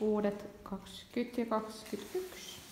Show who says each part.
Speaker 1: uudet 20 ja 21.